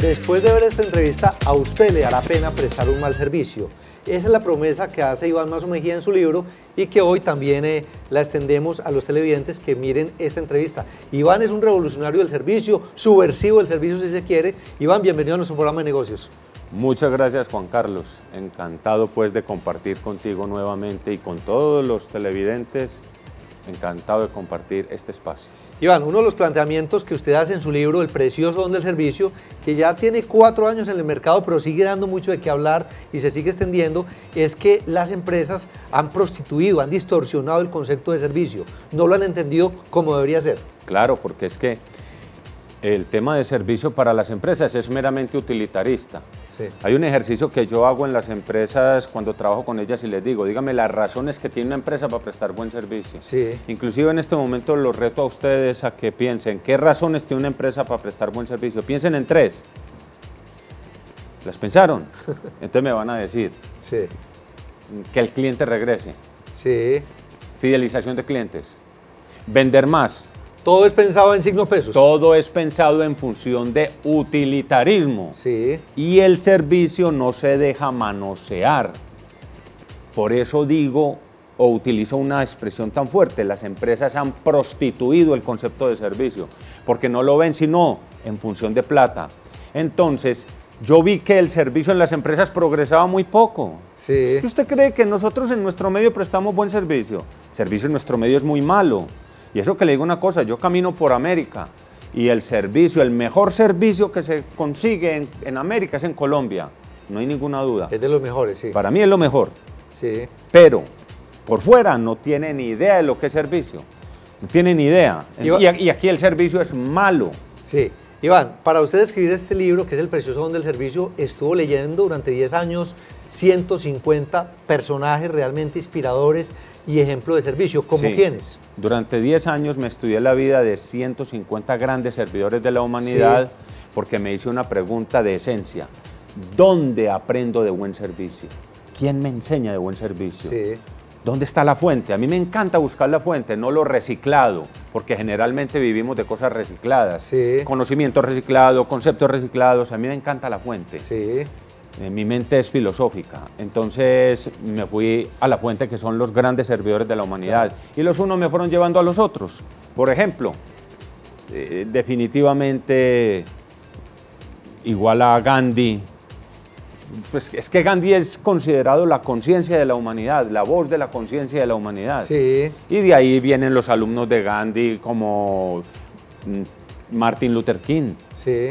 Después de ver esta entrevista, a usted le dará pena prestar un mal servicio. Esa es la promesa que hace Iván Mazo Mejía en su libro y que hoy también eh, la extendemos a los televidentes que miren esta entrevista. Iván es un revolucionario del servicio, subversivo del servicio si se quiere. Iván, bienvenido a nuestro programa de negocios. Muchas gracias Juan Carlos, encantado pues de compartir contigo nuevamente y con todos los televidentes, encantado de compartir este espacio. Iván, uno de los planteamientos que usted hace en su libro, El precioso don del servicio, que ya tiene cuatro años en el mercado, pero sigue dando mucho de qué hablar y se sigue extendiendo, es que las empresas han prostituido, han distorsionado el concepto de servicio, no lo han entendido como debería ser. Claro, porque es que el tema de servicio para las empresas es meramente utilitarista. Hay un ejercicio que yo hago en las empresas cuando trabajo con ellas y les digo, dígame las razones que tiene una empresa para prestar buen servicio. Sí. Inclusive en este momento los reto a ustedes a que piensen, ¿qué razones tiene una empresa para prestar buen servicio? Piensen en tres. ¿Las pensaron? Entonces me van a decir sí. que el cliente regrese. Sí. Fidelización de clientes. Vender más. Todo es pensado en signo pesos. Todo es pensado en función de utilitarismo. Sí. Y el servicio no se deja manosear. Por eso digo o utilizo una expresión tan fuerte, las empresas han prostituido el concepto de servicio, porque no lo ven sino en función de plata. Entonces, yo vi que el servicio en las empresas progresaba muy poco. Sí. ¿Usted cree que nosotros en nuestro medio prestamos buen servicio? El servicio en nuestro medio es muy malo. Y eso que le digo una cosa, yo camino por América y el servicio, el mejor servicio que se consigue en, América es en Colombia, no hay ninguna duda. Es de los mejores, sí. Para mí es lo mejor. Sí. Pero por fuera no tienen ni idea de lo que es servicio. No tienen ni idea. Y, y aquí el servicio es malo. Sí. Iván, para usted escribir este libro, que es El Precioso Don del Servicio, estuvo leyendo durante 10 años 150 personajes realmente inspiradores y ejemplo de servicio. ¿Cómo quiénes? Durante 10 años me estudié la vida de 150 grandes servidores de la humanidad porque me hice una pregunta de esencia. ¿Dónde aprendo de buen servicio? ¿Quién me enseña de buen servicio? Sí. ¿Dónde está la fuente? A mí me encanta buscar la fuente, no lo reciclado, porque generalmente vivimos de cosas recicladas. Sí. Conocimiento reciclado, conceptos reciclados, a mí me encanta la fuente. Sí. Eh, mi mente es filosófica, entonces me fui a la fuente que son los grandes servidores de la humanidad y los unos me fueron llevando a los otros. Por ejemplo, eh, definitivamente igual a Gandhi, pues es que Gandhi es considerado la conciencia de la humanidad, la voz de la conciencia de la humanidad. Sí. Y de ahí vienen los alumnos de Gandhi como mm, Martin Luther King,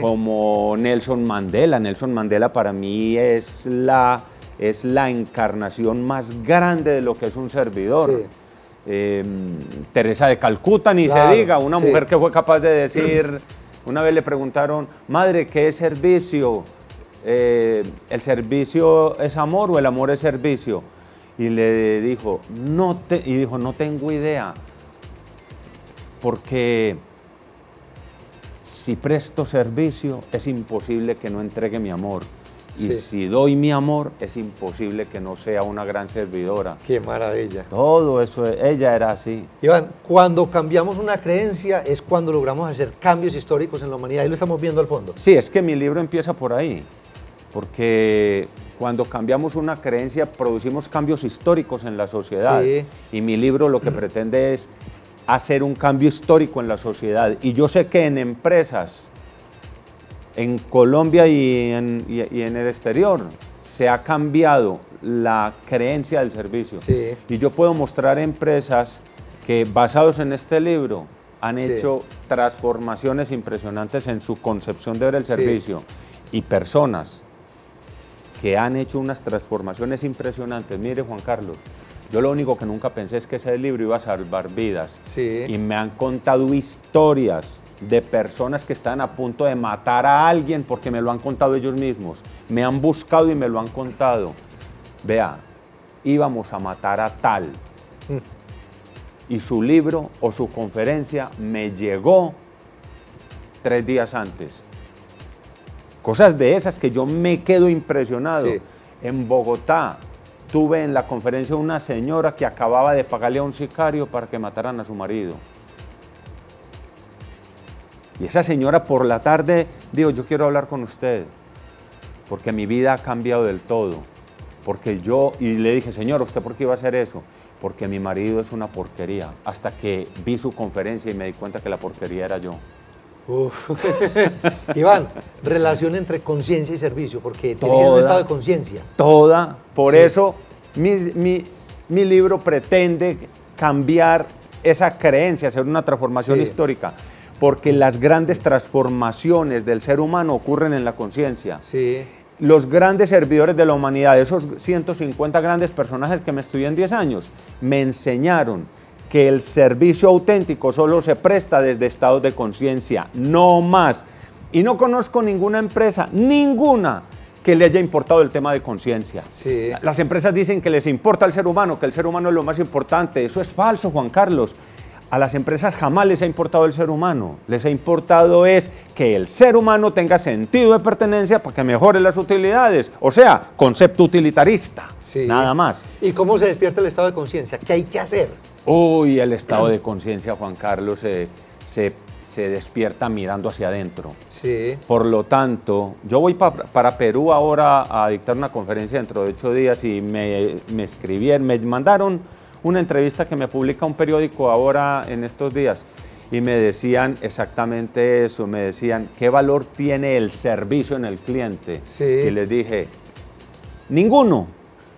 como Nelson Mandela. Nelson Mandela para mí es la, es la encarnación más grande de lo que es un servidor. Em, Teresa de Calcuta, ni se diga, una mujer que fue capaz de decir, una vez le preguntaron, madre, ¿qué es servicio? Eh, ¿El servicio es amor o el amor es servicio? Y le dijo, no te, y dijo, no tengo idea, porque si presto servicio, es imposible que no entregue mi amor. Y si doy mi amor, es imposible que no sea una gran servidora. Qué maravilla. Todo eso, ella era así. Iván, cuando cambiamos una creencia es cuando logramos hacer cambios históricos en la humanidad. Y lo estamos viendo al fondo. Sí, es que mi libro empieza por ahí. Porque cuando cambiamos una creencia, producimos cambios históricos en la sociedad. Y mi libro lo que pretende es hacer un cambio histórico en la sociedad. Y yo sé que en empresas, en Colombia y en, el exterior, se ha cambiado la creencia del servicio. Y yo puedo mostrar empresas que basados en este libro han hecho transformaciones impresionantes en su concepción de ver el servicio y personas que han hecho unas transformaciones impresionantes. Mire Juan Carlos, yo lo único que nunca pensé es que ese libro iba a salvar vidas. Sí. Y me han contado historias de personas que están a punto de matar a alguien porque me lo han contado ellos mismos. Me han buscado y me lo han contado. Vea, íbamos a matar a tal. Mm. Y su libro o su conferencia me llegó tres días antes. Cosas de esas que yo me quedo impresionado. En Bogotá, Tuve en la conferencia una señora que acababa de pagarle a un sicario para que mataran a su marido. Y esa señora por la tarde dijo, yo quiero hablar con usted, porque mi vida ha cambiado del todo. Porque yo, y le dije, señor, ¿usted por qué iba a hacer eso? Porque mi marido es una porquería. Hasta que vi su conferencia y me di cuenta que la porquería era yo. Iván, relación entre conciencia y servicio, porque tiene un estado de conciencia. Toda. Por eso mi, mi, libro pretende cambiar esa creencia, hacer una transformación histórica porque las grandes transformaciones del ser humano ocurren en la conciencia. Sí. Los grandes servidores de la humanidad, esos 150 grandes personajes que me estudié en 10 años, me enseñaron que el servicio auténtico solo se presta desde estados de conciencia, no más. Y no conozco ninguna empresa, ninguna, que le haya importado el tema de conciencia. Sí. Las empresas dicen que les importa el ser humano, que el ser humano es lo más importante. Eso es falso, Juan Carlos a las empresas jamás les ha importado el ser humano. Les ha importado es que el ser humano tenga sentido de pertenencia para que mejore las utilidades. O sea, concepto utilitarista. Nada más. ¿Y cómo se despierta el estado de conciencia? ¿Qué hay que hacer? Uy, el estado de conciencia, Juan Carlos, se, despierta mirando hacia adentro. Sí. Por lo tanto, yo voy para Perú ahora a dictar una conferencia dentro de ocho días y me, me escribieron, me mandaron una entrevista que me publica un periódico ahora en estos días y me decían exactamente eso, me decían, ¿qué valor tiene el servicio en el cliente? Y les dije, ninguno,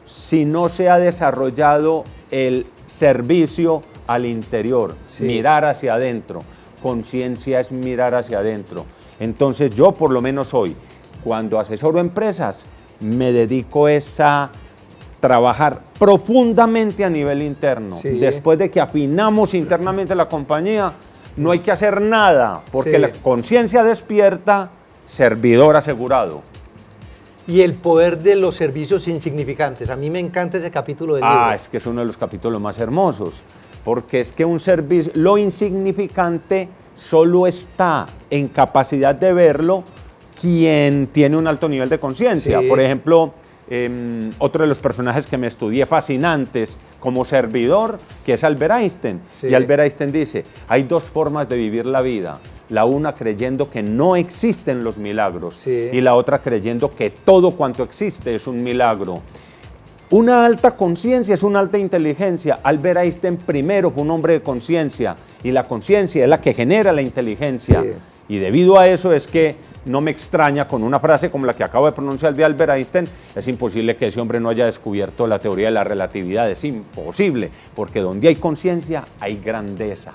si no se ha desarrollado el servicio al interior, mirar hacia adentro. Conciencia es mirar hacia adentro. Entonces yo por lo menos hoy, cuando asesoro empresas, me dedico esa trabajar profundamente a nivel interno. Después de que afinamos internamente la compañía, no hay que hacer nada, porque la conciencia despierta, servidor asegurado. Y el poder de los servicios insignificantes. A mí me encanta ese capítulo del ah, es que es uno de los capítulos más hermosos, porque es que un servicio, lo insignificante solo está en capacidad de verlo quien tiene un alto nivel de conciencia. Por ejemplo, Em, otro de los personajes que me estudié fascinantes como servidor, que es Albert Einstein. Y Albert Einstein dice, hay dos formas de vivir la vida. La una creyendo que no existen los milagros y la otra creyendo que todo cuanto existe es un milagro. Una alta conciencia es una alta inteligencia. Albert Einstein primero fue un hombre de conciencia y la conciencia es la que genera la inteligencia. Y debido a eso es que no me extraña con una frase como la que acabo de pronunciar de Albert Einstein, es imposible que ese hombre no haya descubierto la teoría de la relatividad, es imposible, porque donde hay conciencia hay grandeza.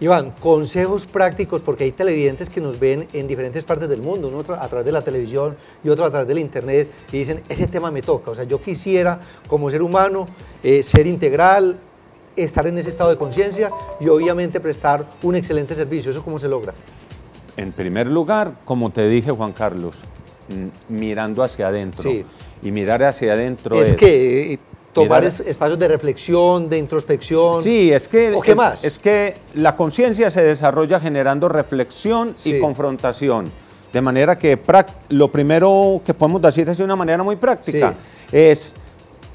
Iván, consejos prácticos, porque hay televidentes que nos ven en diferentes partes del mundo, uno a través de la televisión y otro a través del internet, y dicen, ese tema me toca, o sea, yo quisiera como ser humano eh, ser integral, estar en ese estado de conciencia y obviamente prestar un excelente servicio, ¿eso cómo se logra? En primer lugar, como te dije, Juan Carlos, mirando hacia adentro. Y mirar hacia adentro es... que tomar espacios de reflexión, de introspección. Sí, es que... ¿O qué más? Es que la conciencia se desarrolla generando reflexión y confrontación. De manera que lo primero que podemos decir es de una manera muy práctica es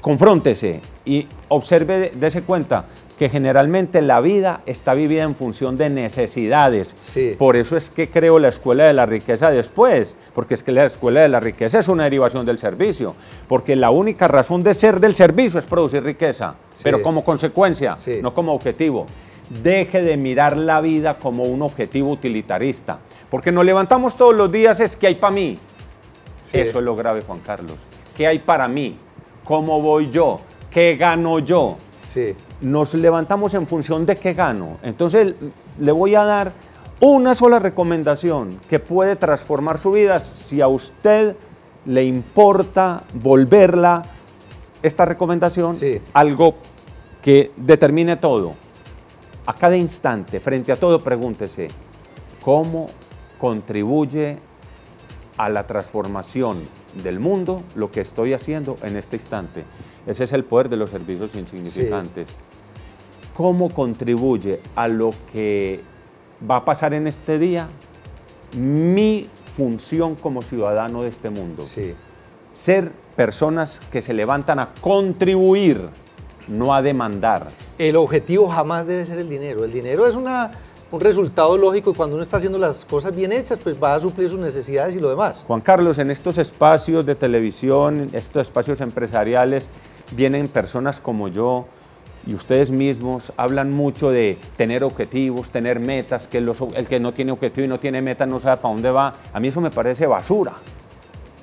confróntese y observe, dése cuenta que generalmente la vida está vivida en función de necesidades. Por eso es que creo la escuela de la riqueza después, porque es que la escuela de la riqueza es una derivación del servicio, porque la única razón de ser del servicio es producir riqueza, pero como consecuencia, no como objetivo. Deje de mirar la vida como un objetivo utilitarista, porque nos levantamos todos los días es que hay para mí. Eso es lo grave, Juan Carlos. ¿Qué hay para mí? ¿Cómo voy yo? ¿Qué gano yo? Sí nos levantamos en función de qué gano. Entonces le voy a dar una sola recomendación que puede transformar su vida si a usted le importa volverla esta recomendación algo que determine todo. A cada instante, frente a todo, pregúntese, ¿cómo contribuye a la transformación del mundo lo que estoy haciendo en este instante? Ese es el poder de los servicios insignificantes. ¿Cómo contribuye a lo que va a pasar en este día mi función como ciudadano de este mundo? Sí. Ser personas que se levantan a contribuir, no a demandar. El objetivo jamás debe ser el dinero. El dinero es una un resultado lógico y cuando uno está haciendo las cosas bien hechas, pues va a suplir sus necesidades y lo demás. Juan Carlos, en estos espacios de televisión, estos espacios empresariales, vienen personas como yo y ustedes mismos hablan mucho de tener objetivos, tener metas, que el que no tiene objetivo y no tiene meta no sabe para dónde va. A mí eso me parece basura,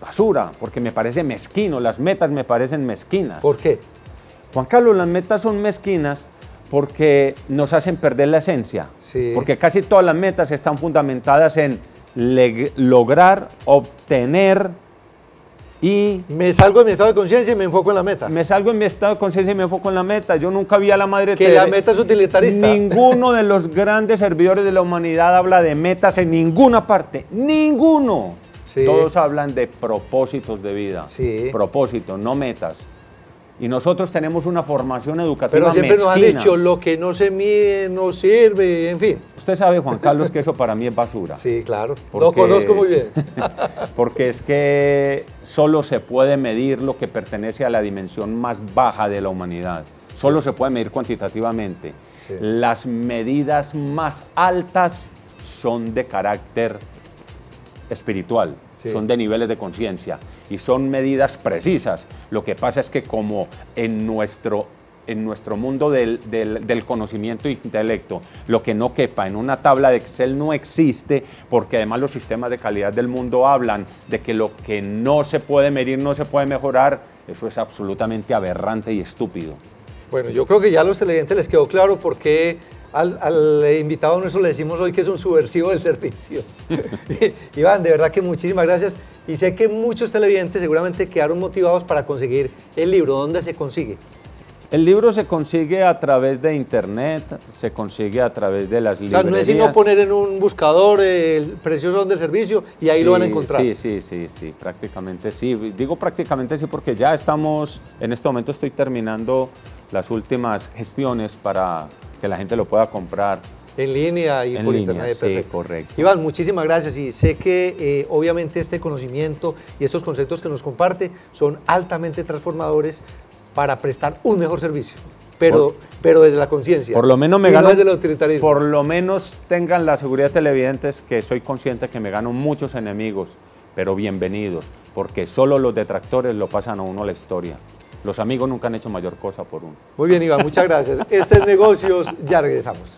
basura, porque me parece mezquino, las metas me parecen mezquinas. ¿Por qué? Juan Carlos, las metas son mezquinas porque nos hacen perder la esencia, porque casi todas las metas están fundamentadas en lograr, obtener y... Me salgo de mi estado de conciencia y me enfoco en la meta. Me salgo en mi estado de conciencia y me enfoco en la meta. Yo nunca vi a la madre... Que la meta es utilitarista. Ninguno de los grandes servidores de la humanidad habla de metas en ninguna parte. Ninguno. Todos hablan de propósitos de vida. Sí. Propósitos, no metas. Y nosotros tenemos una formación educativa Pero siempre nos han dicho, lo que no se mide no sirve, en fin. Usted sabe, Juan Carlos, que eso para mí es basura. Sí, claro. lo conozco muy bien. porque es que solo se puede medir lo que pertenece a la dimensión más baja de la humanidad. Solo se puede medir cuantitativamente. Las medidas más altas son de carácter espiritual, son de niveles de conciencia y son medidas precisas. Lo que pasa es que como en nuestro, en nuestro mundo del, del, conocimiento e intelecto, lo que no quepa en una tabla de Excel no existe, porque además los sistemas de calidad del mundo hablan de que lo que no se puede medir no se puede mejorar, eso es absolutamente aberrante y estúpido. Bueno, yo creo que ya a los televidentes les quedó claro por qué al, invitado nuestro le decimos hoy que es un subversivo del servicio. Iván, de verdad que muchísimas gracias. Y sé que muchos televidentes seguramente quedaron motivados para conseguir el libro. ¿Dónde se consigue? El libro se consigue a través de internet, se consigue a través de las librerías. O sea, no es sino poner en un buscador el precio del servicio y ahí lo van a encontrar. Sí, sí, sí, sí, prácticamente sí. Digo prácticamente sí porque ya estamos, en este momento estoy terminando las últimas gestiones para que la gente lo pueda comprar. En línea y por internet. Sí, correcto. Iván, muchísimas gracias y sé que eh, obviamente este conocimiento y estos conceptos que nos comparte son altamente transformadores para prestar un mejor servicio. Pero, pero desde la conciencia. Por lo menos me gano. Por lo menos tengan la seguridad televidentes que soy consciente que me gano muchos enemigos, pero bienvenidos, porque solo los detractores lo pasan a uno la historia. Los amigos nunca han hecho mayor cosa por uno. Muy bien, Iván, muchas gracias. Este es Negocios, ya regresamos.